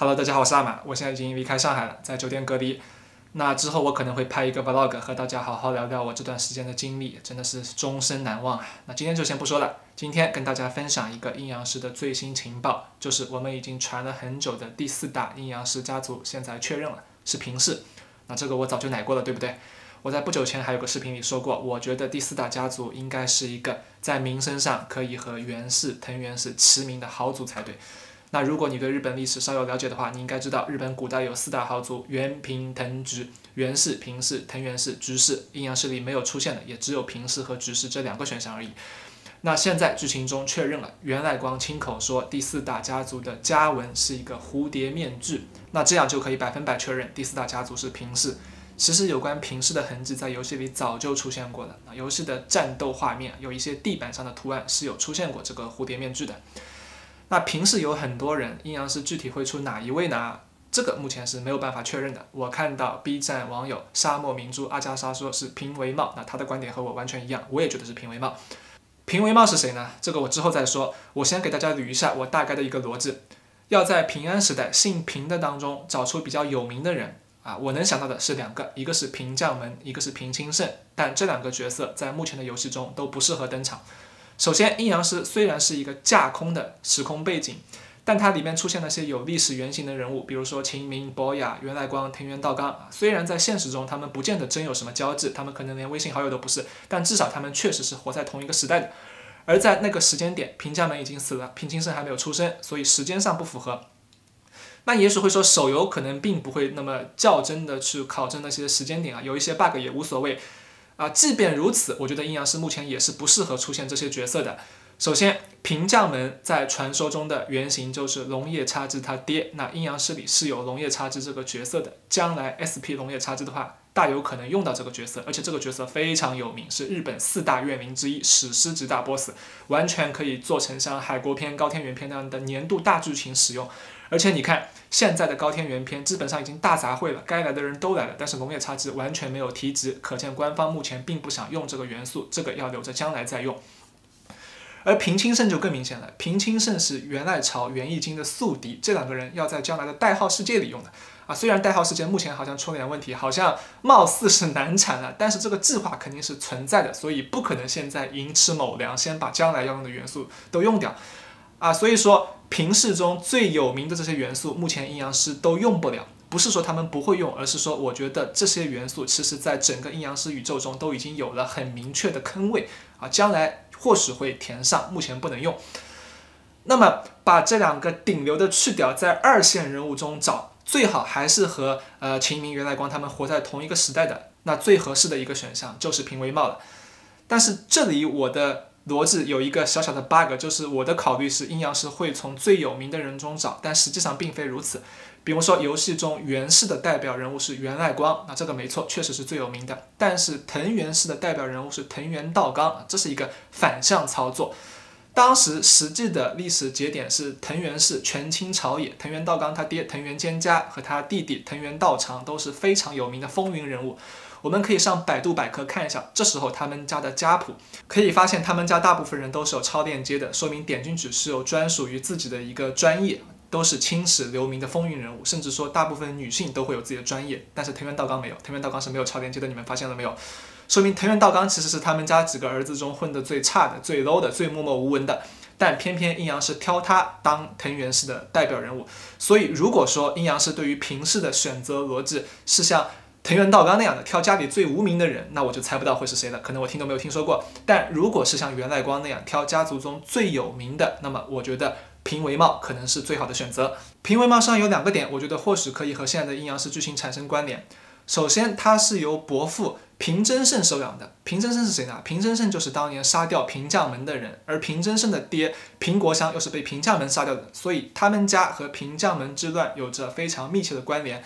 Hello，大家好，我是阿马，我现在已经离开上海了，在酒店隔离。那之后我可能会拍一个 vlog，和大家好好聊聊我这段时间的经历，真的是终身难忘啊。那今天就先不说了，今天跟大家分享一个阴阳师的最新情报，就是我们已经传了很久的第四大阴阳师家族，现在确认了是平氏。那这个我早就奶过了，对不对？我在不久前还有个视频里说过，我觉得第四大家族应该是一个在名声上可以和源氏、藤原氏齐名的豪族才对。那如果你对日本历史稍有了解的话，你应该知道日本古代有四大豪族：源、平、藤、直。源氏、平氏、藤原氏、直氏。阴阳师里没有出现的，也只有平氏和直氏这两个选项而已。那现在剧情中确认了，源赖光亲口说第四大家族的家纹是一个蝴蝶面具，那这样就可以百分百确认第四大家族是平氏。其实有关平氏的痕迹在游戏里早就出现过了，那游戏的战斗画面有一些地板上的图案是有出现过这个蝴蝶面具的。那平时有很多人，阴阳师具体会出哪一位呢？这个目前是没有办法确认的。我看到 B 站网友沙漠明珠阿加莎说是平为茂，那他的观点和我完全一样，我也觉得是平为茂。平为茂是谁呢？这个我之后再说。我先给大家捋一下我大概的一个逻辑：要在平安时代姓平的当中找出比较有名的人啊，我能想到的是两个，一个是平将门，一个是平清盛，但这两个角色在目前的游戏中都不适合登场。首先，阴阳师虽然是一个架空的时空背景，但它里面出现那些有历史原型的人物，比如说秦明、博雅、源赖光、藤原道纲虽然在现实中他们不见得真有什么交集，他们可能连微信好友都不是，但至少他们确实是活在同一个时代的。而在那个时间点，平将门已经死了，平清盛还没有出生，所以时间上不符合。那也许会说，手游可能并不会那么较真的去考证那些时间点啊，有一些 bug 也无所谓。啊，即便如此，我觉得阴阳师目前也是不适合出现这些角色的。首先，平将门在传说中的原型就是龙叶插枝他爹，那阴阳师里是有龙叶插枝这个角色的。将来 SP 龙叶插枝的话，大有可能用到这个角色，而且这个角色非常有名，是日本四大怨灵之一，史诗级大 BOSS，完全可以做成像海国篇、高天元篇那样的年度大剧情使用。而且你看，现在的高天元篇基本上已经大杂烩了，该来的人都来了，但是龙叶插枝完全没有提及，可见官方目前并不想用这个元素，这个要留着将来再用。而平清盛就更明显了，平清盛是元赖朝元义经的宿敌，这两个人要在将来的代号世界里用的啊。虽然代号世界目前好像出了点问题，好像貌似是难产了，但是这个计划肯定是存在的，所以不可能现在寅吃卯粮，先把将来要用的元素都用掉啊。所以说。平世中最有名的这些元素，目前阴阳师都用不了。不是说他们不会用，而是说我觉得这些元素其实在整个阴阳师宇宙中都已经有了很明确的坑位啊，将来或许会填上，目前不能用。那么把这两个顶流的去掉，在二线人物中找，最好还是和呃秦明、袁来光他们活在同一个时代的，那最合适的一个选项就是平为茂了。但是这里我的。逻辑有一个小小的 bug，就是我的考虑是阴阳师会从最有名的人中找，但实际上并非如此。比如说游戏中源氏的代表人物是源赖光，那这个没错，确实是最有名的。但是藤原氏的代表人物是藤原道纲，这是一个反向操作。当时实际的历史节点是藤原氏权倾朝野，藤原道纲他爹藤原兼家和他弟弟藤原道长都是非常有名的风云人物。我们可以上百度百科看一下，这时候他们家的家谱，可以发现他们家大部分人都是有超链接的，说明点进去是有专属于自己的一个专业，都是青史留名的风云人物，甚至说大部分女性都会有自己的专业，但是藤原道纲没有，藤原道纲是没有超链接的，你们发现了没有？说明藤原道纲其实是他们家几个儿子中混得最差的、最 low 的、最默默无闻的，但偏偏阴阳师挑他当藤原氏的代表人物，所以如果说阴阳师对于平氏的选择逻辑是像。藤原道纲那样的挑家里最无名的人，那我就猜不到会是谁了，可能我听都没有听说过。但如果是像源赖光那样挑家族中最有名的，那么我觉得平为茂可能是最好的选择。平为茂上有两个点，我觉得或许可以和现在的阴阳师剧情产生关联。首先，他是由伯父平真胜收养的。平真胜是谁呢？平真胜就是当年杀掉平将门的人，而平真胜的爹平国香又是被平将门杀掉的，所以他们家和平将门之乱有着非常密切的关联。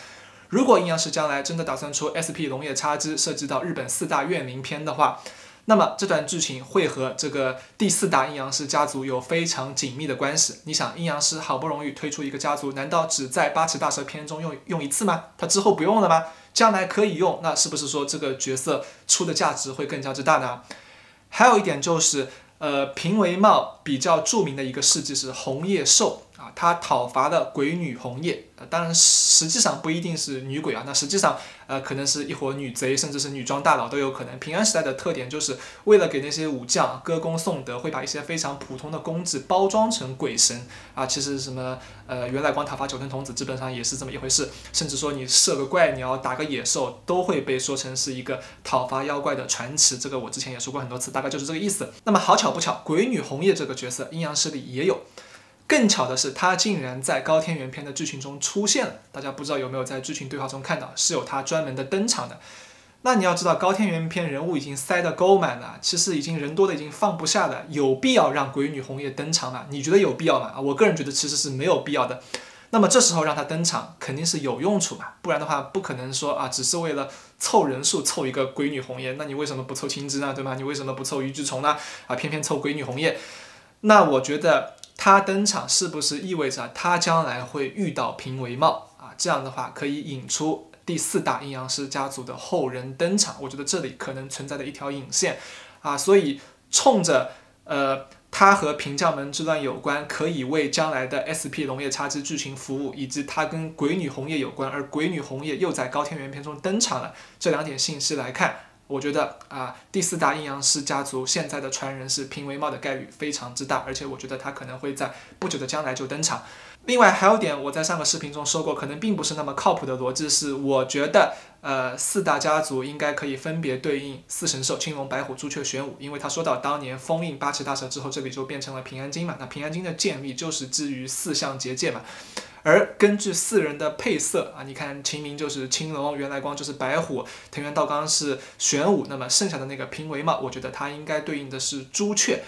如果阴阳师将来真的打算出 SP 龙叶插枝，涉及到日本四大怨灵篇的话，那么这段剧情会和这个第四大阴阳师家族有非常紧密的关系。你想，阴阳师好不容易推出一个家族，难道只在八岐大蛇篇中用用一次吗？他之后不用了吗？将来可以用，那是不是说这个角色出的价值会更加之大呢？还有一点就是，呃，平为茂比较著名的一个事迹是红叶寿。啊，他讨伐了鬼女红叶，呃，当然实际上不一定是女鬼啊，那实际上呃可能是一伙女贼，甚至是女装大佬都有可能。平安时代的特点就是为了给那些武将歌功颂德，会把一些非常普通的公子包装成鬼神啊。其实什么呃元来光讨伐九天童子，基本上也是这么一回事。甚至说你射个怪鸟，打个野兽，都会被说成是一个讨伐妖怪的传奇。这个我之前也说过很多次，大概就是这个意思。那么好巧不巧，鬼女红叶这个角色，阴阳师里也有。更巧的是，他竟然在高天元篇的剧情中出现了。大家不知道有没有在剧情对话中看到，是有他专门的登场的。那你要知道，高天元篇人物已经塞得够满了，其实已经人多的已经放不下了，有必要让鬼女红叶登场吗？你觉得有必要吗？我个人觉得其实是没有必要的。那么这时候让他登场，肯定是有用处嘛，不然的话不可能说啊，只是为了凑人数凑一个鬼女红叶。那你为什么不凑青之呢？对吗？你为什么不凑鱼之虫呢？啊，偏偏凑鬼女红叶？那我觉得。他登场是不是意味着他将来会遇到平为茂啊？这样的话可以引出第四大阴阳师家族的后人登场。我觉得这里可能存在的一条引线啊，所以冲着呃他和平将门之乱有关，可以为将来的 SP 龙夜叉之剧情服务，以及他跟鬼女红叶有关，而鬼女红叶又在高天元篇中登场了这两点信息来看。我觉得啊，第四大阴阳师家族现在的传人是平为茂的概率非常之大，而且我觉得他可能会在不久的将来就登场。另外还有点，我在上个视频中说过，可能并不是那么靠谱的逻辑是，我觉得呃四大家族应该可以分别对应四神兽青龙白虎朱雀玄武，因为他说到当年封印八岐大蛇之后，这里就变成了平安京嘛，那平安京的建立就是基于四象结界嘛。而根据四人的配色啊，你看秦明就是青龙，元来光就是白虎，藤原道纲是玄武，那么剩下的那个平为嘛，我觉得他应该对应的是朱雀。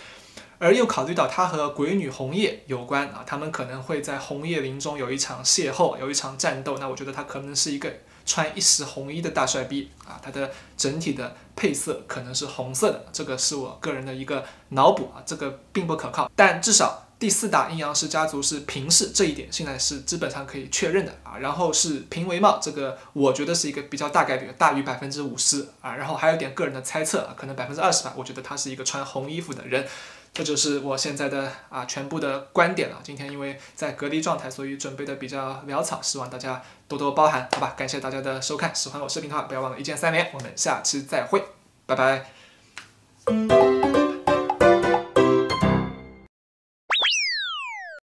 而又考虑到他和鬼女红叶有关啊，他们可能会在红叶林中有一场邂逅，有一场战斗，那我觉得他可能是一个穿一时红衣的大帅逼啊，他的整体的配色可能是红色的，这个是我个人的一个脑补啊，这个并不可靠，但至少。第四大阴阳师家族是平氏，这一点现在是基本上可以确认的啊。然后是平为茂，这个我觉得是一个比较大概率，大于百分之五十啊。然后还有点个人的猜测，可能百分之二十吧。我觉得他是一个穿红衣服的人。这就是我现在的啊全部的观点了。今天因为在隔离状态，所以准备的比较潦草，希望大家多多包涵，好吧？感谢大家的收看，喜欢我视频的话，不要忘了一键三连。我们下期再会，拜拜。